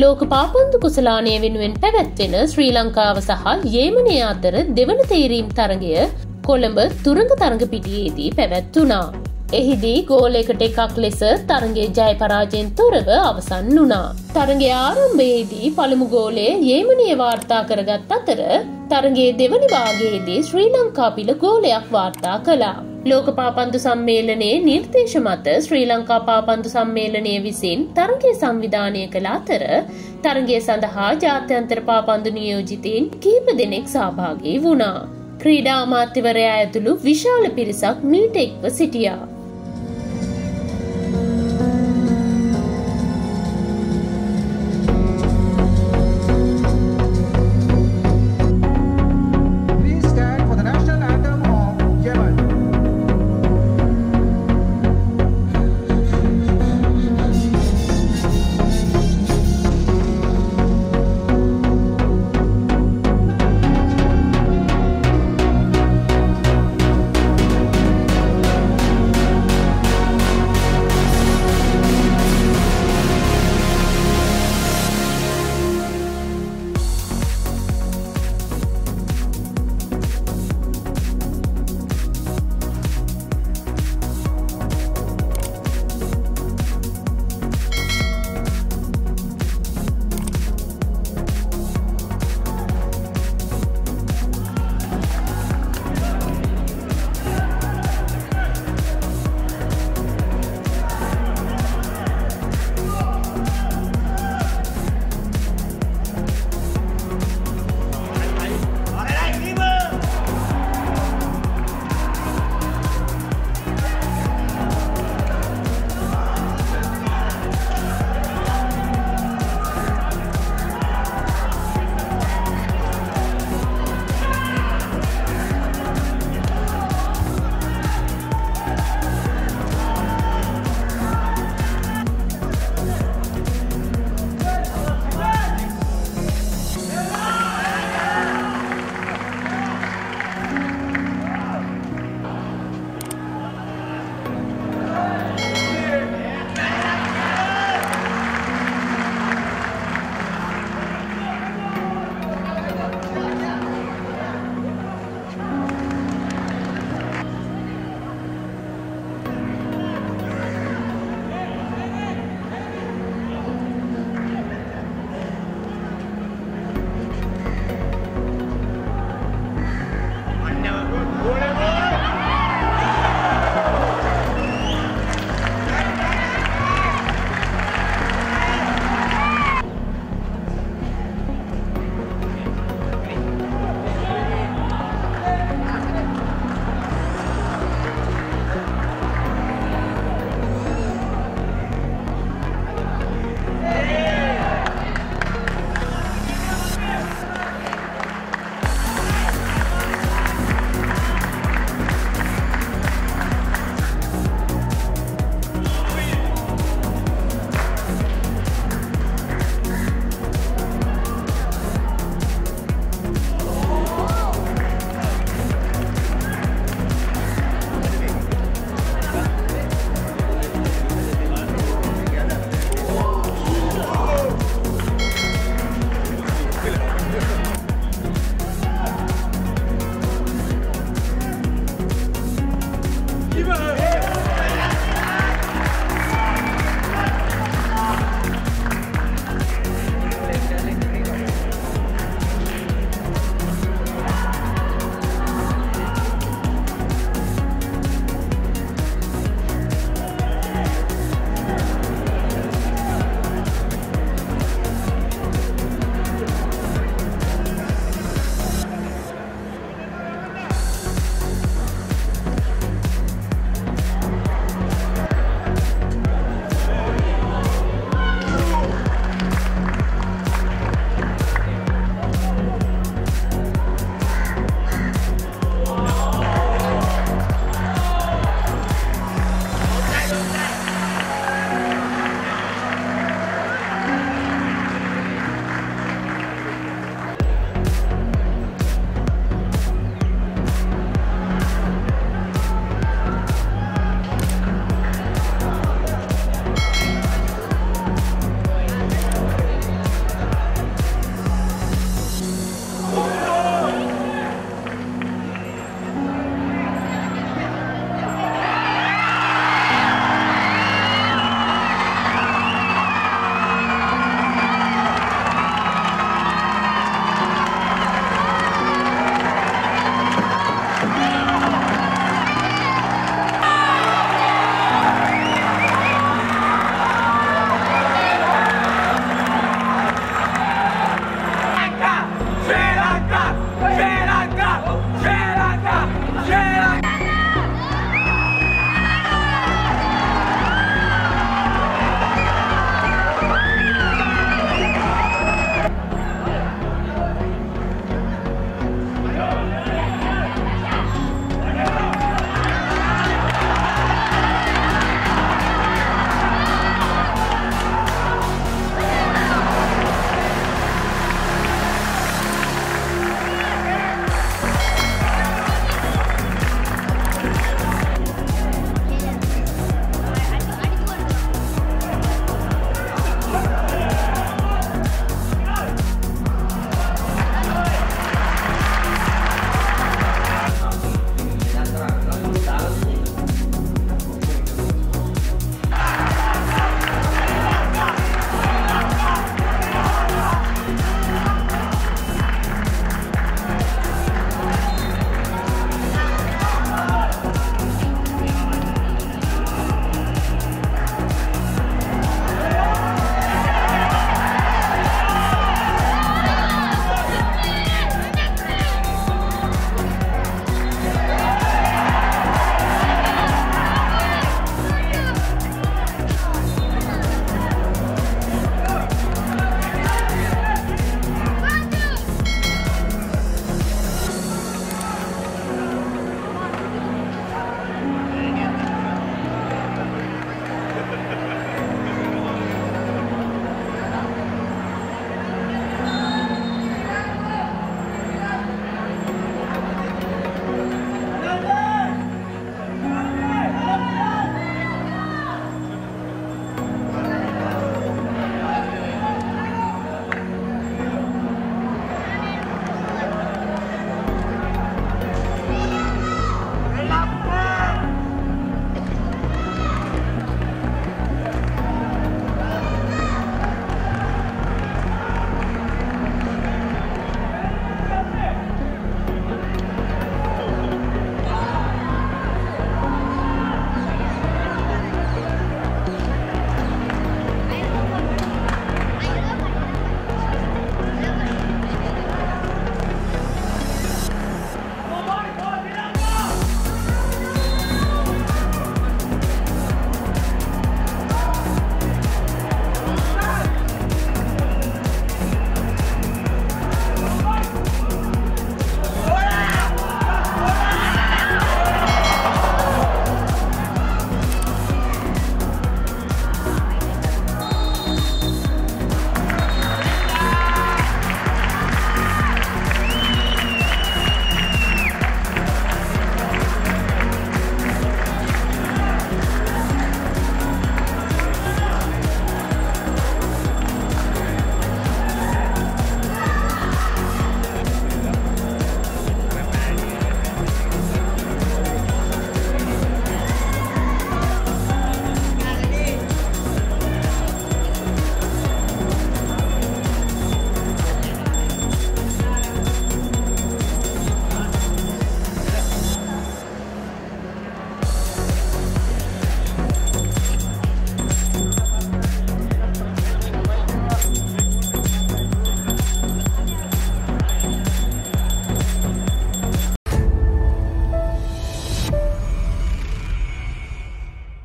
ලෝක පාපන්දු කුසලානය වෙනුවෙන් පැවැත්වෙන ශ්‍රී ලංකාව සහ යේමනය අතර දෙවන තේරීම් තරගය කොළඹ තුරඟ තරඟ පිටියේදී පැවැත්වුණා. එහිදී ගෝලයකට එකක් ලෙස තරගේ ජය පරාජයෙන් තොරව අවසන් වුණා. තරගේ ආරම්භයේදී පළමු ගෝලය යේමනය වාර්තා කරගත් අතර තරගේ දෙවනි භාගයේදී ශ්‍රී ලංකාපිල ගෝලයක් වාර්තා කළා. ලෝක පාපන්දු සම්මේලනයේ නිර්දේශ මත ශ්‍රී ලංකා පාපන්දු සම්මේලනය විසින් තරගේ සංවිධානය කළ අතර තරගේ සඳහා ජාත්‍යන්තර පාපන්දු නියෝජිතයෙන් කීප දෙනෙක් සහභාගී වුණා. ක්‍රීඩා අමාත්‍යවරයා ඇතුළු විශාල පිරිසක් මීට එක්ව සිටියා.